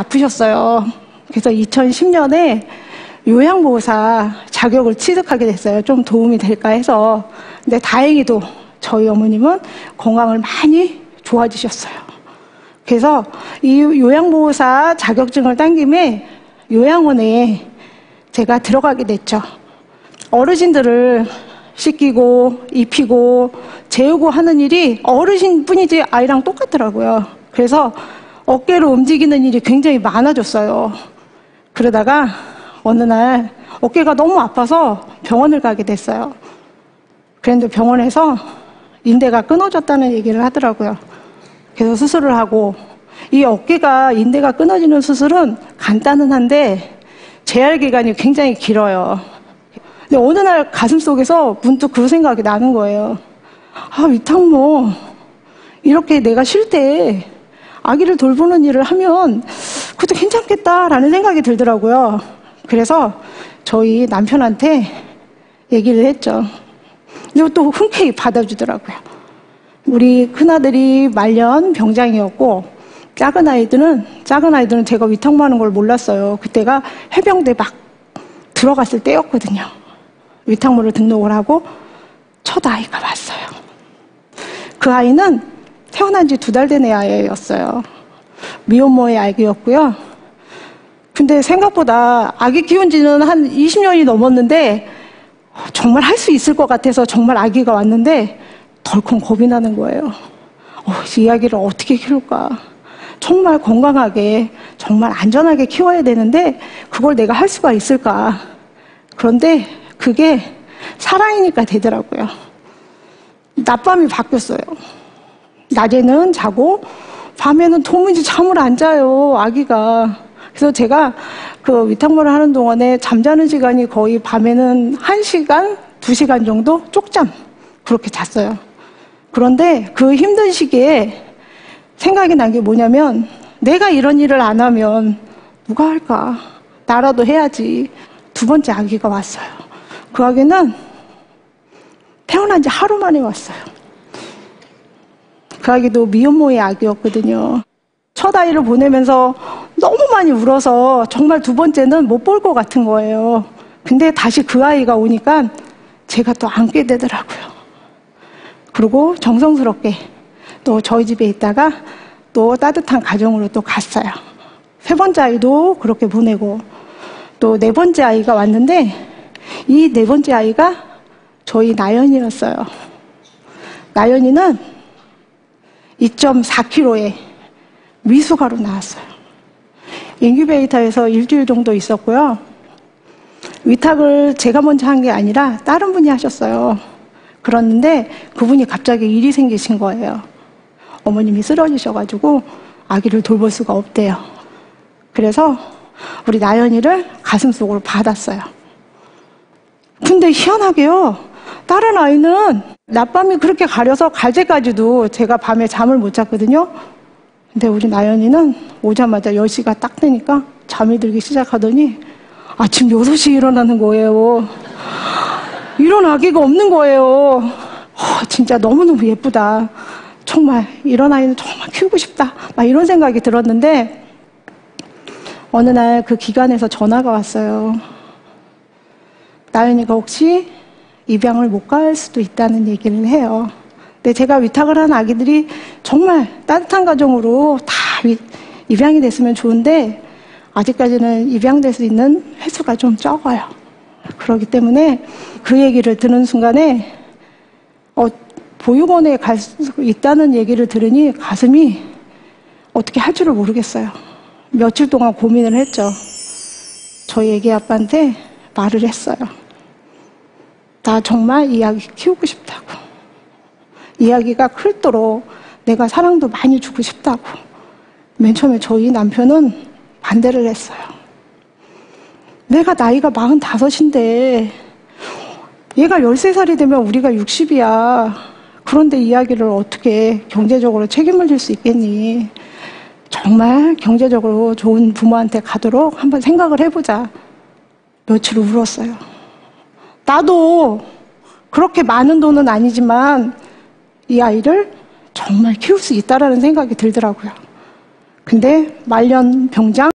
아프셨어요. 그래서 2010년에 요양보호사 자격을 취득하게 됐어요. 좀 도움이 될까 해서. 근데 다행히도 저희 어머님은 건강을 많이 좋아지셨어요. 그래서 이 요양보호사 자격증을 딴 김에 요양원에 제가 들어가게 됐죠. 어르신들을 씻기고 입히고 재우고 하는 일이 어르신 뿐이지 아이랑 똑같더라고요. 그래서 어깨로 움직이는 일이 굉장히 많아졌어요. 그러다가 어느 날 어깨가 너무 아파서 병원을 가게 됐어요. 그런데 병원에서 인대가 끊어졌다는 얘기를 하더라고요. 그래서 수술을 하고 이 어깨가 인대가 끊어지는 수술은 간단은 한데 재활 기간이 굉장히 길어요. 근데 어느 날 가슴 속에서 문득 그 생각이 나는 거예요. 아, 위탁모. 이렇게 내가 쉴때 아기를 돌보는 일을 하면 그것도 괜찮겠다라는 생각이 들더라고요. 그래서 저희 남편한테 얘기를 했죠. 그리고 또 흔쾌히 받아주더라고요. 우리 큰아들이 말년 병장이었고 작은 아이들은 작은 아이들은 제가 위탁모하는 걸 몰랐어요. 그때가 해병대 막 들어갔을 때였거든요. 위탁모를 등록을 하고 첫 아이가 왔어요. 그 아이는 태어난 지 두 달된 아이였어요. 미혼모의 아기였고요. 근데 생각보다 아기 키운 지는 한 20년이 넘었는데 정말 할 수 있을 것 같아서 정말 아기가 왔는데 덜컹 겁이 나는 거예요. 어, 이 아기를 어떻게 키울까? 정말 건강하게, 정말 안전하게 키워야 되는데 그걸 내가 할 수가 있을까? 그런데 그게 사랑이니까 되더라고요. 낮밤이 바뀌었어요. 낮에는 자고 밤에는 도무지 잠을 안 자요, 아기가. 그래서 제가 그 위탁모를 하는 동안에 잠자는 시간이 거의 밤에는 1시간, 2시간 정도 쪽잠 그렇게 잤어요. 그런데 그 힘든 시기에 생각이 난 게 뭐냐면 내가 이런 일을 안 하면 누가 할까? 나라도 해야지. 두 번째 아기가 왔어요. 그 아기는 태어난 지 하루 만에 왔어요. 그 아기도 미혼모의 아기였거든요. 첫 아이를 보내면서 너무 많이 울어서 정말 두 번째는 못 볼 것 같은 거예요. 근데 다시 그 아이가 오니까 제가 또 안게 되더라고요. 그리고 정성스럽게 또 저희 집에 있다가 또 따뜻한 가정으로 또 갔어요. 세 번째 아이도 그렇게 보내고 또 네 번째 아이가 왔는데 이 네 번째 아이가 저희 나연이었어요. 나연이는 2.4kg에 미숙아로 나왔어요. 인큐베이터에서 일주일 정도 있었고요. 위탁을 제가 먼저 한 게 아니라 다른 분이 하셨어요. 그랬는데 그분이 갑자기 일이 생기신 거예요. 어머님이 쓰러지셔가지고 아기를 돌볼 수가 없대요. 그래서 우리 나연이를 가슴속으로 받았어요. 근데 희한하게요. 다른 아이는 낮밤이 그렇게 가려서 갈제까지도 제가 밤에 잠을 못 잤거든요. 근데 우리 나연이는 오자마자 10시가 딱 되니까 잠이 들기 시작하더니 아침 6시에 일어나는 거예요. 아기가 없는 거예요. 어, 진짜 너무너무 예쁘다. 정말 이런 아이는 정말 키우고 싶다. 막 이런 생각이 들었는데 어느 날 그 기관에서 전화가 왔어요. 나연이가 혹시 입양을 못 갈 수도 있다는 얘기를 해요. 근데 제가 위탁을 한 아기들이 정말 따뜻한 가정으로 다 입양이 됐으면 좋은데 아직까지는 입양될 수 있는 횟수가 좀 적어요. 그렇기 때문에 그 얘기를 듣는 순간에 어, 보육원에 갈 수 있다는 얘기를 들으니 가슴이 어떻게 할 줄을 모르겠어요. 며칠 동안 고민을 했죠. 저희 애기 아빠한테 말을 했어요. 나 정말 이 아기 키우고 싶다고. 이 아기가 클도록 내가 사랑도 많이 주고 싶다고. 맨 처음에 저희 남편은 반대를 했어요. 내가 나이가 45인데 얘가 13살이 되면 우리가 60이야. 그런데 이야기를 어떻게 경제적으로 책임을 질 수 있겠니? 정말 경제적으로 좋은 부모한테 가도록 한번 생각을 해보자. 며칠 울었어요. 나도 그렇게 많은 돈은 아니지만 이 아이를 정말 키울 수 있다라는 생각이 들더라고요. 근데 말년 병장